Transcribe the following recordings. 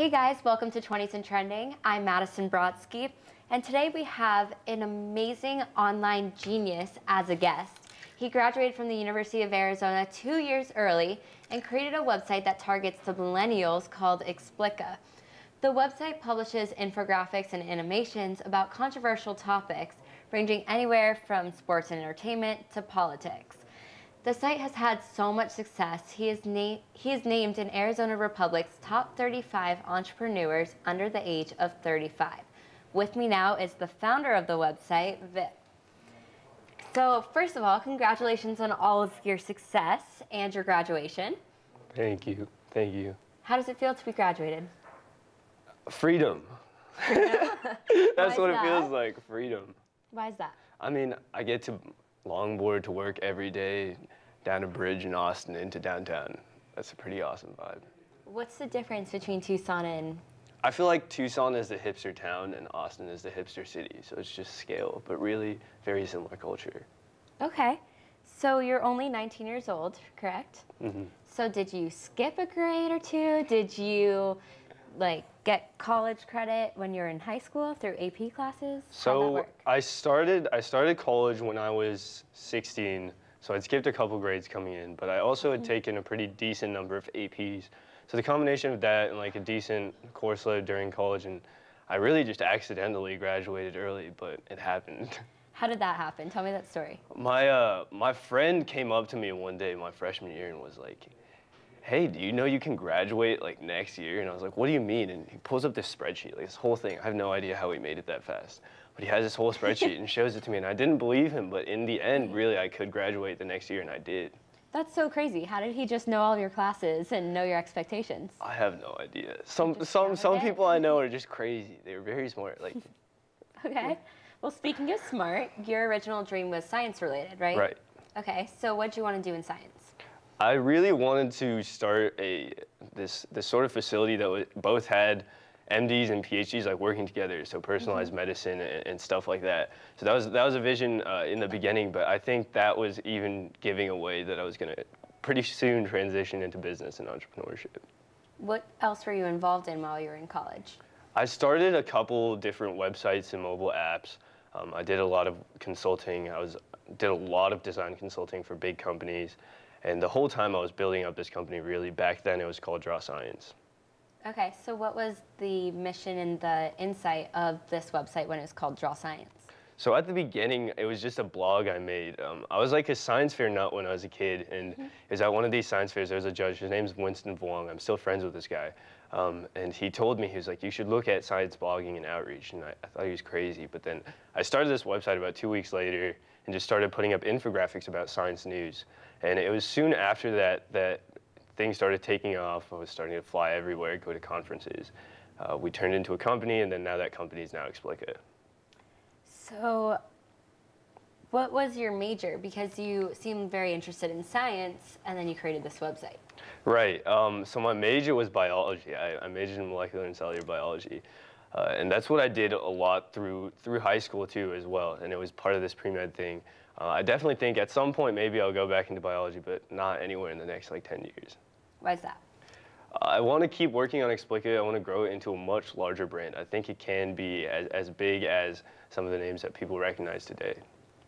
Hey guys, welcome to 20s and Trending. I'm Madison Brodski, and today we have an amazing online genius as a guest. He graduated from the University of Arizona two years early and created a website that targets the millennials called Explica. The website publishes infographics and animations about controversial topics ranging anywhere from sports and entertainment to politics. The site has had so much success, he is, he is named in Arizona Republic's top 35 entrepreneurs under the age of 35. With me now is the founder of the website, Vip. So first of all, congratulations on all of your success and your graduation. Thank you, thank you. How does it feel to be graduated? Freedom. That's what that? it feels like, freedom. Why is that? I mean, I get to longboard to work every day, down a bridge in Austin into downtown. That's a pretty awesome vibe. What's the difference between Tucson and? I feel like Tucson is the hipster town and Austin is the hipster city. So it's just scale, but really very similar culture. Okay. So you're only 19 years old, correct? Mm-hmm. So did you skip a grade or two? Did you like get college credit when you're in high school through AP classes? So I started I started college when I was 16. So I'd skipped a couple grades coming in, but I also had mm-hmm. taken a pretty decent number of APs. So the combination of that and like a decent course load during college, and I really just accidentally graduated early, but it happened. How did that happen? Tell me that story. My uh, my friend came up to me one day my freshman year and was like, hey, do you know you can graduate like next year? And I was like, what do you mean? And he pulls up this spreadsheet, like this whole thing. I have no idea how he made it that fast. But he has this whole spreadsheet and shows it to me. And I didn't believe him, but in the end, really, I could graduate the next year, and I did. That's so crazy. How did he just know all of your classes and know your expectations? I have no idea. Some some some it? people I know are just crazy. They're very smart. Like. okay. Well, speaking of smart, your original dream was science related, right? Right. Okay. So what do you want to do in science? I really wanted to start a this this sort of facility that both had MDs and PhDs like working together, so personalized mm-hmm. medicine and, and, stuff like that. So that was that was a vision uh, in the beginning, but I think that was even giving away that I was going to pretty soon transition into business and entrepreneurship. What else were you involved in while you were in college? I started a couple different websites and mobile apps. Um, I did a lot of consulting. I was did a lot of design consulting for big companies. And the whole time I was building up this company, really, back then it was called Draw Science. Okay, so what was the mission and the insight of this website when it was called Draw Science? So at the beginning, it was just a blog I made. Um, I was like a science fair nut when I was a kid, and mm-hmm. it was at one of these science fairs. There was a judge. His name's Winston Vuong. I'm still friends with this guy. Um, and he told me, he was like, you should look at science blogging and outreach. And I, I, thought he was crazy. But then I started this website about two weeks later and just started putting up infographics about science news. And it was soon after that that things started taking off. I was starting to fly everywhere, go to conferences. Uh, we turned into a company, and then now that company is now Explica. So, what was your major? Because you seemed very interested in science, and then you created this website. Right. Um, so my major was biology. I, I majored in molecular and cellular biology. Uh, and that's what I did a lot through through high school too as well. And it was part of this pre-med thing. Uh, I definitely think at some point maybe I'll go back into biology, but not anywhere in the next like 10 years. Why is that? I want to keep working on Explica. I want to grow it into a much larger brand. I think it can be as, as big as some of the names that people recognize today.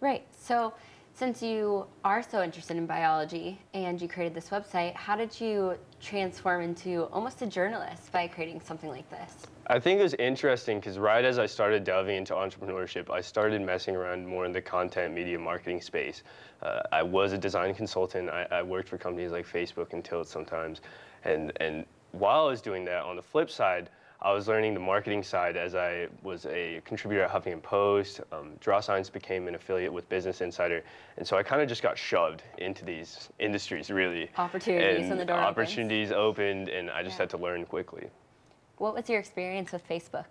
Right. So since you are so interested in biology and you created this website, how did you transform into almost a journalist by creating something like this? I think it was interesting because right as I started delving into entrepreneurship, I started messing around more in the content media marketing space. Uh, I was a design consultant. I, I, worked for companies like Facebook and Tilt sometimes. And, and while I was doing that, on the flip side, I was learning the marketing side as I was a contributor at Huffington Post. Um, Draw Science became an affiliate with Business Insider, and so I kind of just got shoved into these industries, really. Opportunities and, and the door Opportunities opens. opened, and I just yeah. had to learn quickly. What was your experience with Facebook?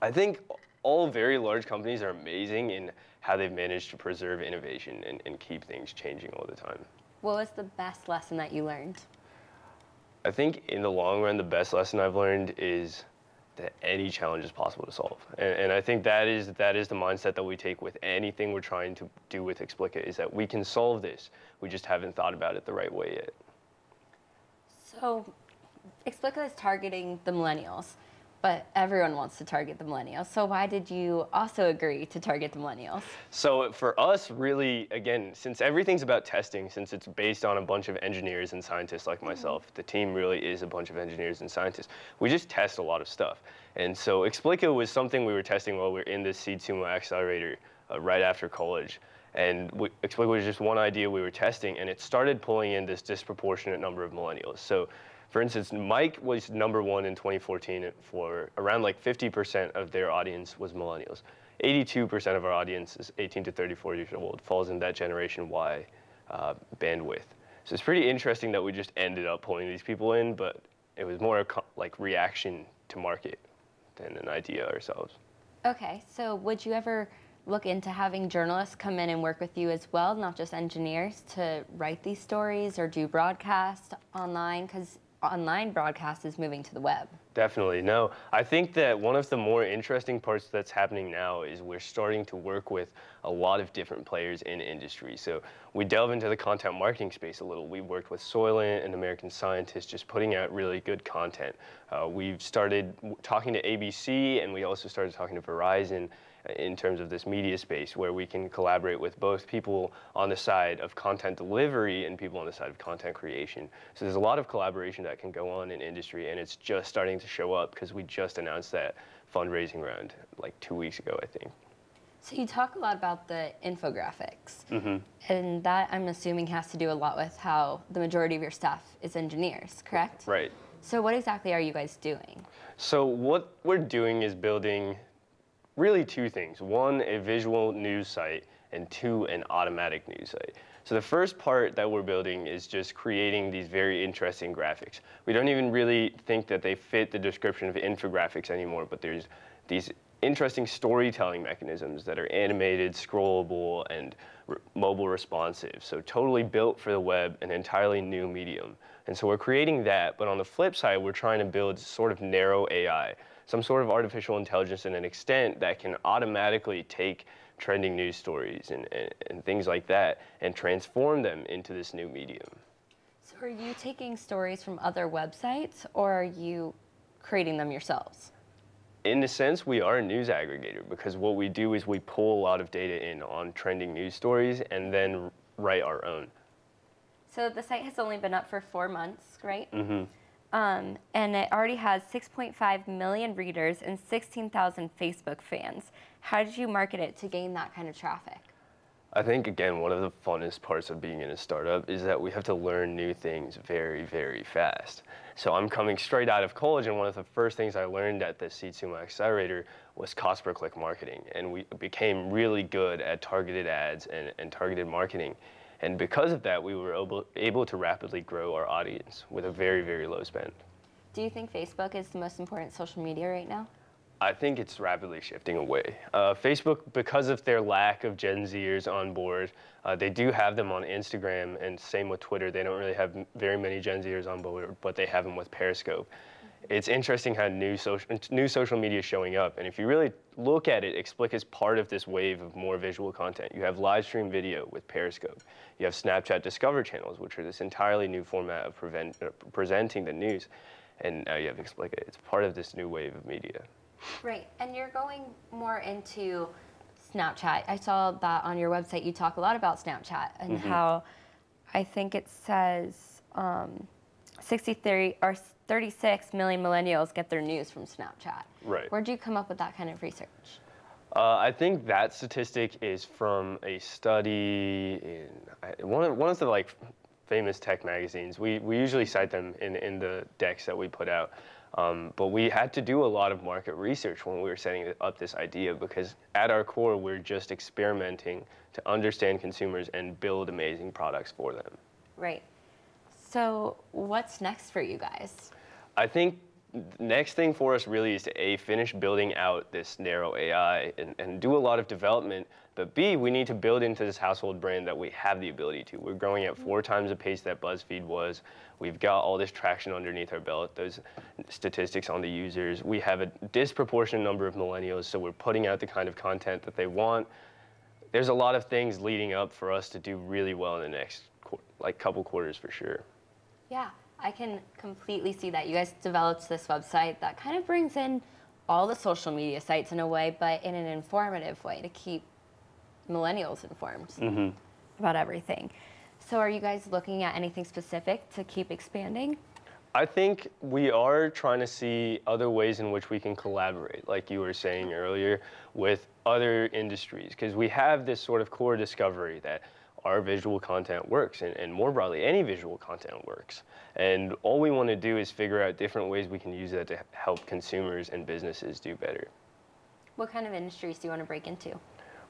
I think all very large companies are amazing in how they've managed to preserve innovation and, and keep things changing all the time. What was the best lesson that you learned? I think in the long run, the best lesson I've learned is that any challenge is possible to solve. And, and, I think that is, that is the mindset that we take with anything we're trying to do with Explica, is that we can solve this. We just haven't thought about it the right way yet. So Explica is targeting the millennials, but everyone wants to target the millennials. So why did you also agree to target the millennials? So for us, really, again, since everything's about testing, since it's based on a bunch of engineers and scientists like myself, mm-hmm. the team really is a bunch of engineers and scientists. We just test a lot of stuff. And so Explica was something we were testing while we were in the Seed Sumo accelerator uh, right after college. And we, Explica was just one idea we were testing, and it started pulling in this disproportionate number of millennials. So for instance, Mic was number one in 2014 for around like 50% of their audience was millennials. 82% of our audience is 18 to 34 years old, falls in that Generation Y uh, bandwidth. So it's pretty interesting that we just ended up pulling these people in, but it was more a like reaction to market than an idea ourselves. Okay, so would you ever look into having journalists come in and work with you as well, not just engineers, to write these stories or do broadcast online? Because online broadcast is moving to the web. Definitely. No, I think that one of the more interesting parts that's happening now is we're starting to work with a lot of different players in industry. So we delve into the content marketing space a little. We worked with Soylent and American Scientist just putting out really good content. Uh, we've started talking to ABC and we also started talking to Verizon in terms of this media space where we can collaborate with both people on the side of content delivery and people on the side of content creation. So there's a lot of collaboration that can go on in industry and it's just starting to show up because we just announced that fundraising round like two weeks ago, I think. So you talk a lot about the infographics, mm-hmm. and that I'm assuming has to do a lot with how the majority of your staff is engineers, correct? Right. So what exactly are you guys doing? So what we're doing is building really two things. One, a visual news site, and two, an automatic news site. So the first part that we're building is just creating these very interesting graphics. We don't even really think that they fit the description of infographics anymore, but there's these interesting storytelling mechanisms that are animated, scrollable, and re mobile responsive. So totally built for the web, an entirely new medium. And so we're creating that, but on the flip side, we're trying to build sort of narrow AI some sort of artificial intelligence in an extent that can automatically take trending news stories and, and, and things like that and transform them into this new medium. So are you taking stories from other websites or are you creating them yourselves? in a sense, we are a news aggregator because what we do is we pull a lot of data in on trending news stories and then write our own. So the site has only been up for four months, right? Mm-hmm. Um, and it already has 6.5 million readers and 16,000 Facebook fans. How did you market it to gain that kind of traffic? I think, again, one of the funnest parts of being in a startup is that we have to learn new things very, very fast. So I'm coming straight out of college, and one of the first things I learned at the Seed Sumo Accelerator was cost per click marketing. And we became really good at targeted ads and, and targeted marketing. And because of that, we were able, able to rapidly grow our audience with a very, very low spend. Do you think Facebook is the most important social media right now? I think it's rapidly shifting away. Uh, Facebook, because of their lack of Gen Zers on board, uh, they do have them on Instagram, and same with Twitter. They don't really have very many Gen Zers on board, but they have them with Periscope it's interesting how new social, new social media is showing up. And if you really look at it, Explica is part of this wave of more visual content. You have live stream video with Periscope. You have Snapchat Discover channels, which are this entirely new format of prevent, uh, presenting the news. And now you have Explica. It's part of this new wave of media. Right. And you're going more into Snapchat. I saw that on your website you talk a lot about Snapchat and mm -hmm. how I think it says um, 63 or 36 million millennials get their news from Snapchat. Right. Where'd you come up with that kind of research? Uh, I think that statistic is from a study in one of, one of the like famous tech magazines. We, we usually cite them in, in the decks that we put out. Um, but we had to do a lot of market research when we were setting up this idea because at our core, we're just experimenting to understand consumers and build amazing products for them. Right. So what's next for you guys? I think next thing for us really is to A, finish building out this narrow AI and, and do a lot of development, but B, we need to build into this household brand that we have the ability to. We're growing at four mm-hmm. times the pace that BuzzFeed was. We've got all this traction underneath our belt, those statistics on the users. We have a disproportionate number of millennials, so we're putting out the kind of content that they want. There's a lot of things leading up for us to do really well in the next like couple quarters for sure. Yeah. I can completely see that. You guys developed this website that kind of brings in all the social media sites in a way, but in an informative way to keep millennials informed Mm-hmm. about everything. So, are you guys looking at anything specific to keep expanding? I think we are trying to see other ways in which we can collaborate, like you were saying earlier, with other industries, because we have this sort of core discovery that our visual content works, and, and more broadly, any visual content works. And all we want to do is figure out different ways we can use that to help consumers and businesses do better. What kind of industries do you want to break into?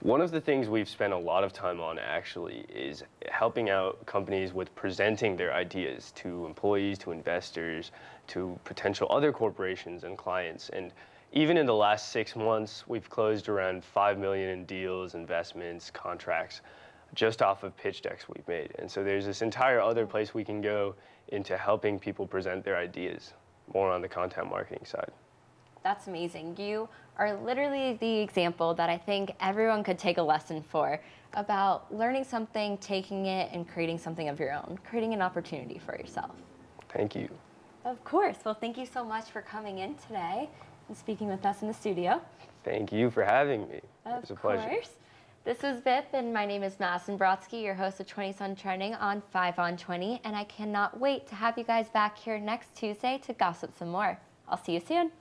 One of the things we've spent a lot of time on actually is helping out companies with presenting their ideas to employees, to investors, to potential other corporations and clients. And even in the last six months, we've closed around 5 million in deals, investments, contracts, just off of pitch decks we've made. And so there's this entire other place we can go into helping people present their ideas, more on the content marketing side. That's amazing. You are literally the example that I think everyone could take a lesson for about learning something, taking it, and creating something of your own, creating an opportunity for yourself. Thank you. Of course. Well, thank you so much for coming in today and speaking with us in the studio. Thank you for having me. Of it was a pleasure. course. This is VIP, and my name is Madison Brodski, your host of 20s and Trending on 5 on 20, and I cannot wait to have you guys back here next Tuesday to gossip some more. I'll see you soon.